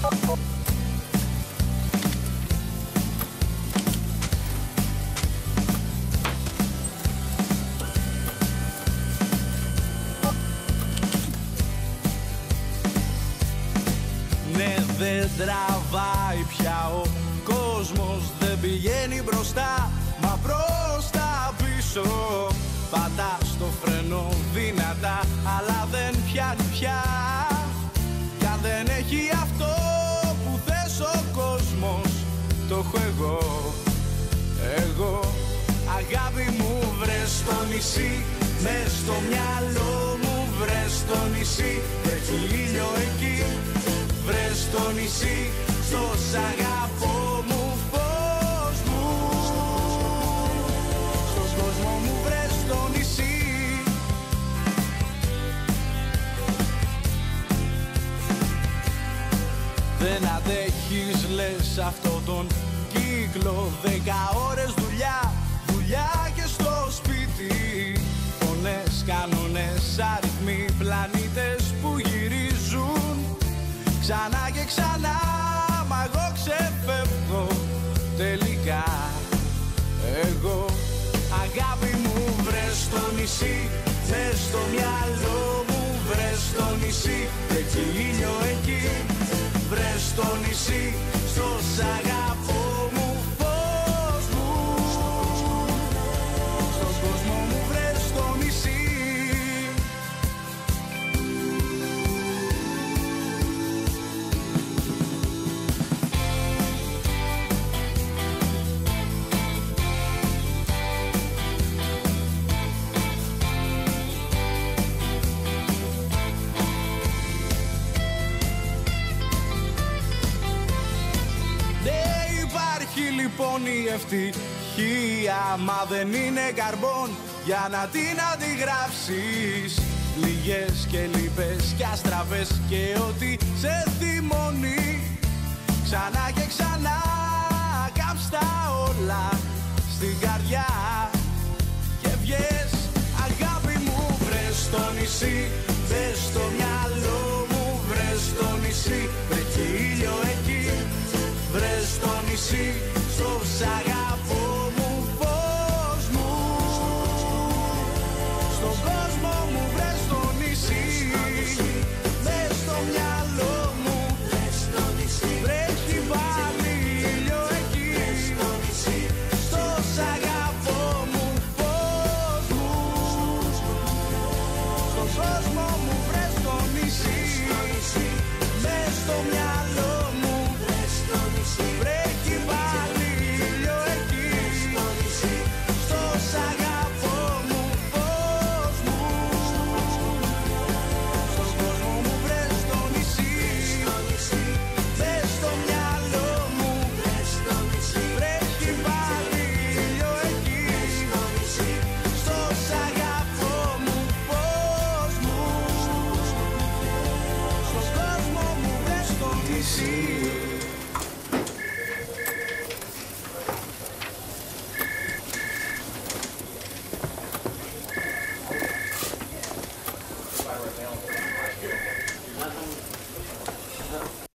Ναι δεν τραβάει πια ο κόσμος Δεν πηγαίνει μπροστά μα μπροστά πίσω. Πατά στο φρενό δυνατά αλλά δεν πιάνει πια εγώ, εγώ Αγάπη μου βρες στο νησί Μες στο μυαλό μου βρες στο νησί Έχει ήλιο εκεί. Βρες στο νησί Στο σ' αγαπώ μου φως μου. Στον κόσμο μου βρες στο νησί. Δεν αντέχεις λες αυτό τον κύκλο Δέκα ώρες δουλειά, δουλειά και στο σπίτι. Φωνές, κανόνες, αριθμοί, πλανήτες που γυρίζουν. Ξανά και ξανά, μα εγώ ξεφεύγω. Τελικά Εγώ αγάπη μου βρες στο νησί. Μες στο μυαλό μου βρες στο νησί. Έχει ήλιο εκεί Βρες στο νησί. Στο σ' υπάρχει λοιπόν η ευτυχία Μα δεν είναι καρμπών για να την αντιγράψεις. Λίγες και λύπες και αστραβές και ό,τι σε θυμώνει. Ξανά και ξανά κάψτα όλα στην καρδιά Και βγες αγάπη μου βρες στο νησί Βρες στο μυαλό